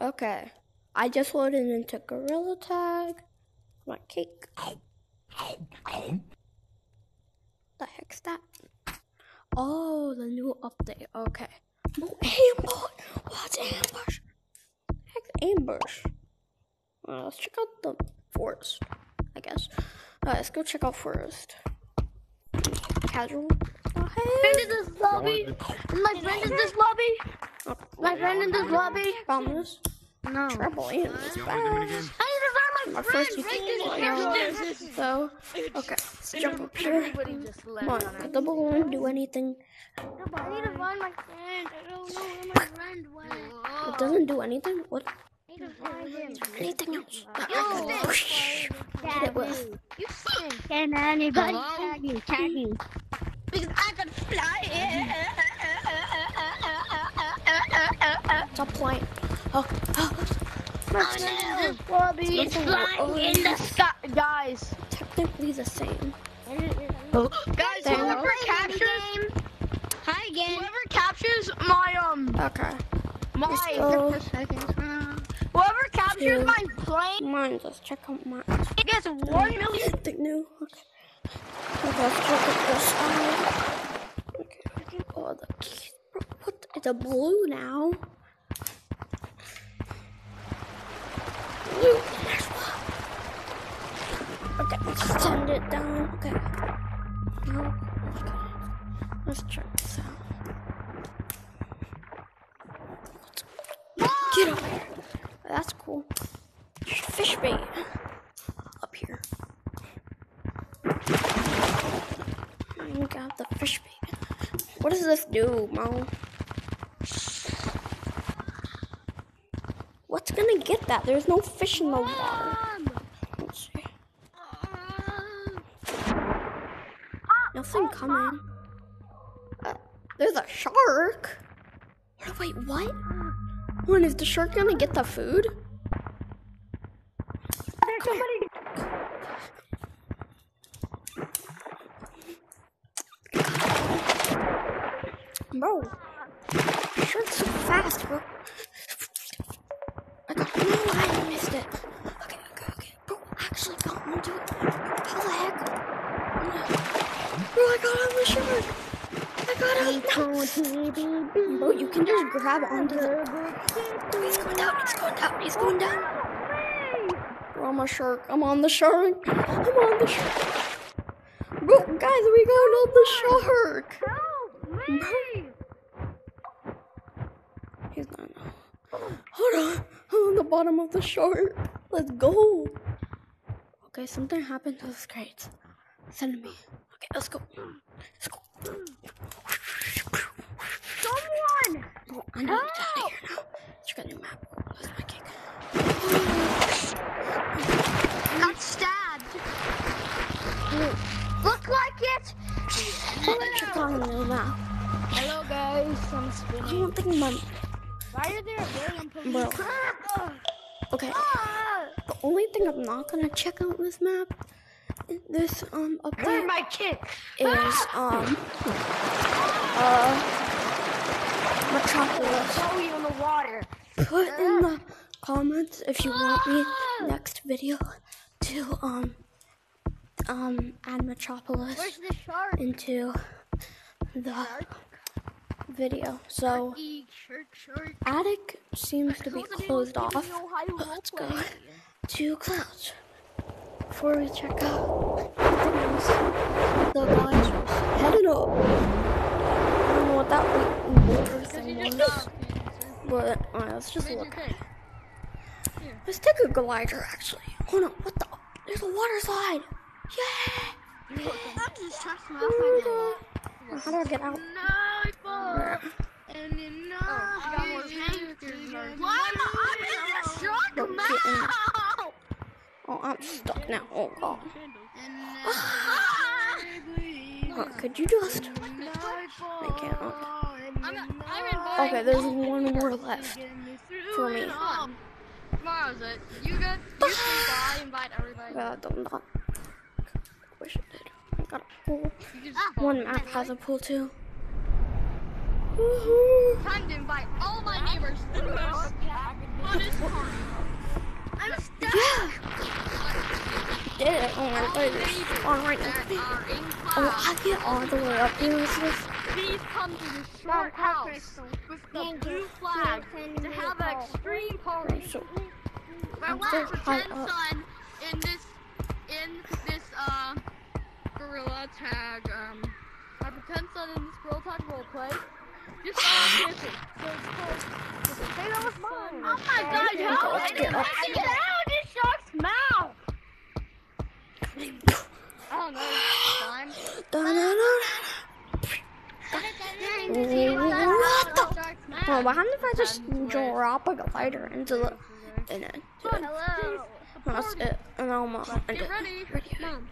Okay. I just loaded into Gorilla Tag. My cake. The heck's that? Oh, the new update. Okay. Oh, ambush. What's ambush? Heck's ambush. Uh, let's check out the forest. I guess. Alright, let's go check out forest. Casual. Oh, Friend hey. in this lobby. My friend in this lobby. My friend in this lobby. found this. No. Trampoline is You want me to do it bad. again? I need to find my My friend. first Right this tutorial. So, okay, let's jump up here. Come left. on, did the balloon do anything? I need to find my friend. I don't know where my friend went. It doesn't do anything? What? I need to find. Anything else? You Whoosh. Hit it with. Can anybody tag me? Tag me. Because I can fly. Stop playing. Oh, oh, My friend in this lobby is flying oh, in the sky. Guys. technically the same. Oh. Guys, There. whoever captures. Hi again. Whoever captures my, um, Okay. my. Whoever captures Two. my plane Mine, let's check out mine. It gets one million. Anything new? Okay. Okay, let's check out this side. Okay. Oh, the key. Bro, What? It's a blue now. Okay, let's send it down. Okay. No. Okay. Let's check this out. Get over here. That's cool. Fish bait up here. I got the fish bait. What does this do, Mo? What's gonna get that? There's no fish in the water. Nothing coming. There's a shark. Wait, what? When is the shark gonna get the food? There's somebody. Bro, shark's so fast, bro. I got no, I missed it. Okay, okay, okay. Bro, I actually got onto it. How the heck? Bro, I got on the shark. I on. Bro, you can just grab onto the. He's going down. He's going down. He's going down. Bro, I'm a shark. I'm on the shark. I'm on the shark. Bro, guys, we got on the shark. Help me! He's not. Hold on. I'm on the bottom of the shark. Let's go. Okay, something happened to the crates. Send me. Okay, let's go. Let's go. Someone! Oh, I know it's out of here now. Let's get a new map. That's my cake. Got stabbed. Look like it. Check on the new map. Hello guys, I'm I spinning. don't think my. Why are there a billion? Bro. Okay. The only thing I'm not gonna check out this map, this um Where update my kicks? is um uh Metropolis. Throw you in the water. Put in the comments if you want me next video to um um add Metropolis the shark? into the video. So shark, shark. attic seems to be closed off. Let's go to clouds before we check out. The guys was headed up. I don't what that water but let's just look. Let's take a glider actually. Hold on, what the? There's a water slide. Just Oh. How do I get out? Nightfall. And oh, in Why am I I'm in the shark Don't get in. Oh, I'm stuck now. Oh god. Oh, could you just? I can't. Okay. there's one more left for me. Tomorrow's it. You get. You ah. I invite everybody. Well, don't not. Wish it did. I got a pool. Ah, one map has a pool too. Time to invite all my neighbors to this. I'm stuck. Yeah. Did it. Oh my god. On right now. Oh, I get all the way up here. This. Please come to the smart house with the Thank blue flag to have an extreme party. My I'm last so pretend son in this in this uh gorilla tag um my pretend son in this gorilla tag role play just all. So it's called Hey, that was mine. Oh my god, how get. I get out of this shark's mouth? I don't know, slime. da-da-da-da. What the? Well, what happens if I just drop a glider into the and then Hello. that's it, and I'm gonna Get it. ready.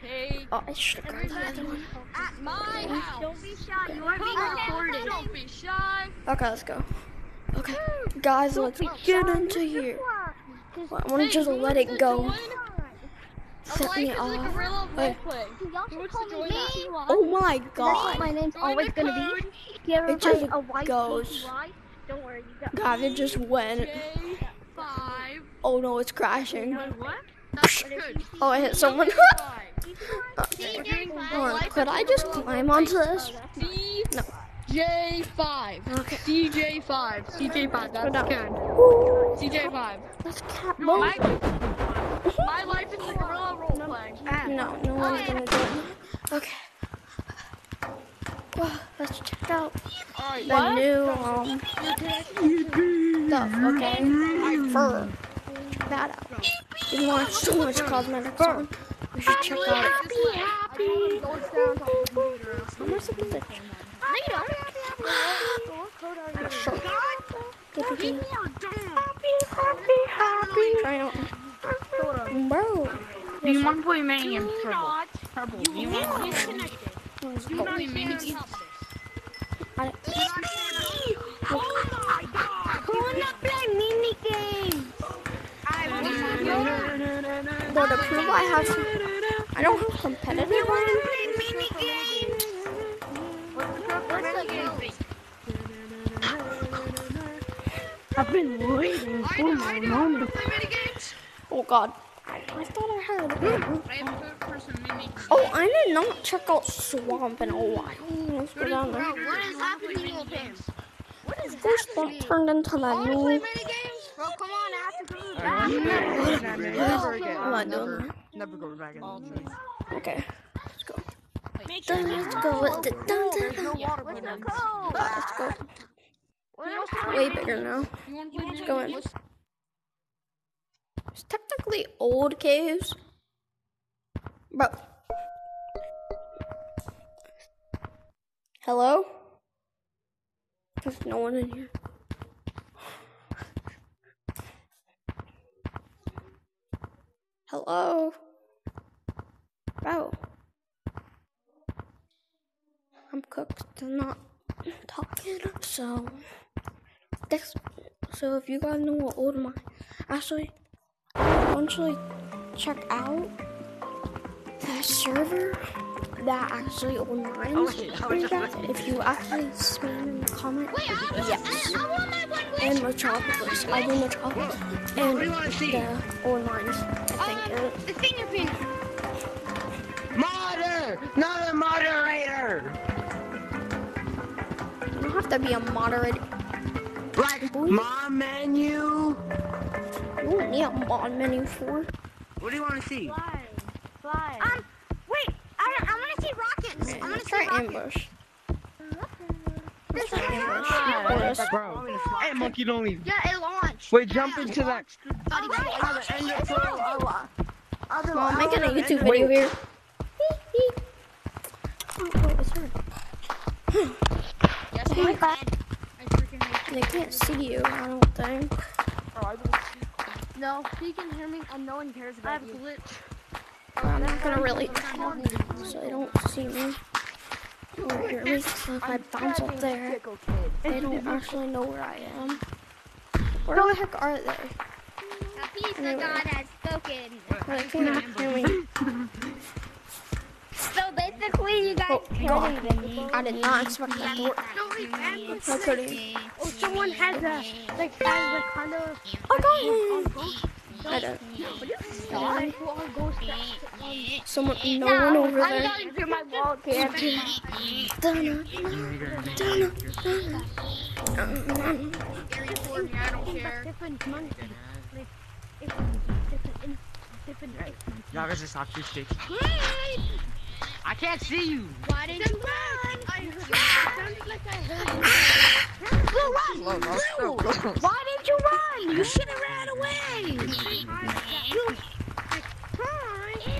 Hey, Oh, I should have grabbed the other one. at my house. Don't be shy. You are being recorded. Don't be shy. Okay, let's go. Okay, guys, let's get into here. I want to just let it go. Set me off. Wait. Oh my what my god. name's always gonna be. If you ever It just a white goes. T-Y, don't worry. You got God, it just went. Five. Oh no, it's crashing. What? That's. Oh, I hit someone. Five. Hold on, could I just oh, climb onto this? Oh, no. J five. Okay. CJ five. CJ five. That's down. good. Cj five. That's cat My, my life is a gorilla roleplay. No, no one's gonna do it. Okay. Well, let's check out the new um stuff. Okay, fur. Check that out. You want so much cosmetics on? We should check out. Happy, happy. How am I supposed to check? Sure. Try out. Bro. Do you want to play mini games, Purple? Purple, do you want to play Let's You go. play mini games. I- Though to prove I have some, I don't have competitive ones. wanna play mini one. I've been waiting for my I know. moment. Play mini games. Oh god. I thought I had. I am good for some mini Oh, I did not check out Swamp in a while. Let's go down there. What is happening with him? This one turned into the Wanna play new. mini games? Bro, come on, I have to go to the bathroom. Never again. I'm not doing that. Never go back in. Okay. Let's go. Dun, let's go. Dun, dun, dun, dun. Let's go. Way bigger now. You wanna play mini go in. It's technically old caves. Bro. Hello? There's no one in here. Hello? Bro. I'm cooked. I'm not talking, so. So if you guys know what old mine. Actually, eventually check out that server that actually online mines. brings. If you actually spam in the comment, yes. And Metropolis. I do Metropolis. And the old mines, I think. uh, The fingerprint. Modder! Not a moderator! You don't have to be a moderate. Like, mod menu? You don't need a mod menu for. What do you want to see? Um, wait. I, I want to see rockets. I want Let's to see rockets. ambush. Let's try ambush. Or Bro. Hey, monkey, don't leave. Yeah, it launched. Wait, jump into that. Well, I'm making a YouTube video here. Oh, wait, it's her. Yes, Oh my I God. They can't see you, I don't think. No, he can hear me and no one cares I about have you. glitch. I'm not gonna really so they don't see me or hear me. So if I bounce up there, they don't actually know where I am. Where the heck are they? A piece Anyway. of God has spoken. They can't hear me. So basically, you guys Oh, God. I did not expect that to work. No, couldn't. Oh, someone has a like has a kind of I got him. I don't. Someone, no one over I'm there. going to my wall dun. You're recording, I don't care. Y'all guys just talk too stick. I can't see you. Why didn't you run? I it sounded like I heard Blue, blue. Why didn't you run? You should have ran away. you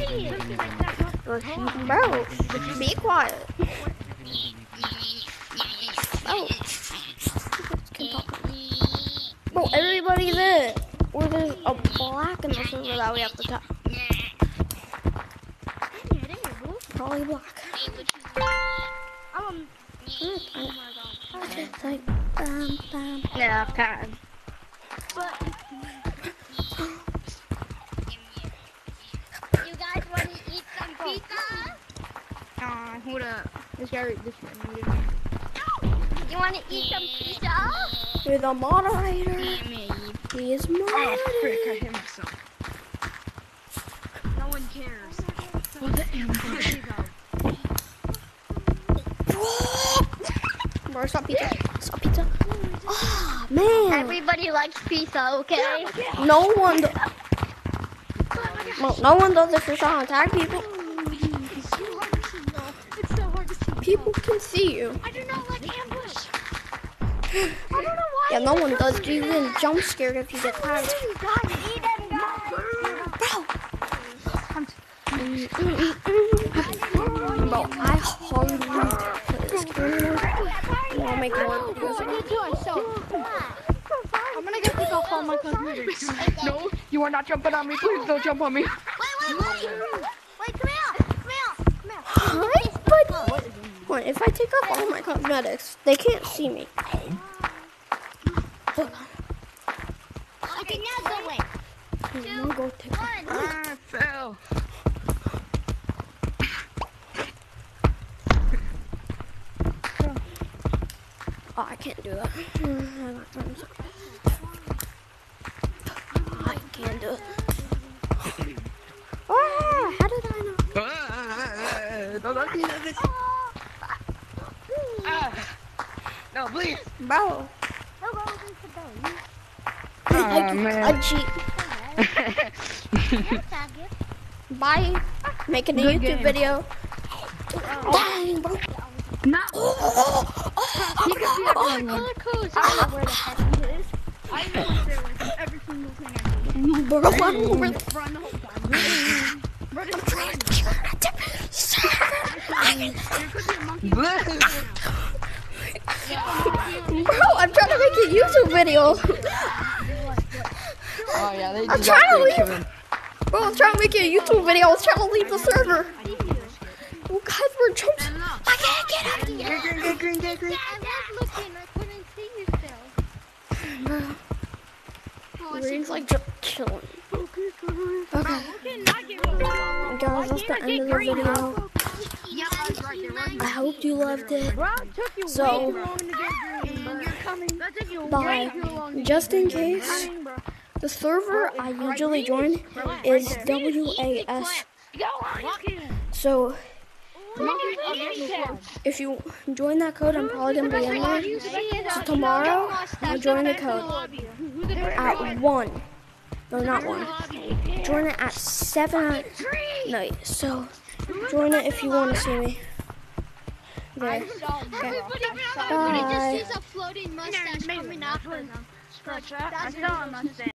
idiot. Bro, be quiet. Oh. Bro, everybody's in. Or there's a black in the server that we have to tap. Probably black. Um, It's like, bam, bam. Yeah, kind. you guys want to eat some pizza? Uh, hold up. This guy, this guy. You want to eat some pizza? You're the moderator. He is Oh, frick, I hit myself. No one cares. Bro, stop pizza. Stop pizza. Oh, man. Everybody likes pizza, okay? No one. Do- well, no one does it for trying to tag people. It's so hard to see. People can see you. I do not like ambush. Yeah, no one does. You get jump scared if you get tagged. Guys, eat them, guys. Bro, I hardly play this game. I want to make more videos. I'm gonna go take off all my computers. No, you are not jumping on me. Please don't jump on me. Wait, wait, wait. Wait, come here. Come here. Come here. Hi, buddy. Wait, if I take off all my cosmetics, they can't see me. Look, Okay, now go away. I'm take. One. I fell. Oh, I can't do that. I can't do it. Oh, how did I know? No, ah, ah, ah, don't do this. Ah. No, please. Bro, No, go over the I, Oh, man. I cheat. Bye. Making a Good YouTube game. video. Dang, bro. No. He could be a color codes. I don't know where the heck he is. I know where they're with every single thing I do. Bro, I'm over the Run the whole time. Run. I'm trying to join a different server. There could be a monkey. Bro, I'm trying to make a YouTube video. Oh yeah, they I'm trying to leave. killing. Bro, I'm trying to make a YouTube video. I was trying to leave the server. Oh, guys, we're jumping. I can't get out of here. I was looking. I couldn't see you still. Bro, Green's like just chilling. Okay. Guys, that's the end of the video. I was right there. Run. I hope you loved it. Bro, it took you So- way too long to get green. And you're coming. That took you Bye. way too long to Just in case, the server I usually join is WAS. So if you join that code, I'm probably gonna be in there. So tomorrow, I'll join the code at one. No, not one. Join it at seven at night. So join it if you want to see me. There. Okay. Everybody, Bye.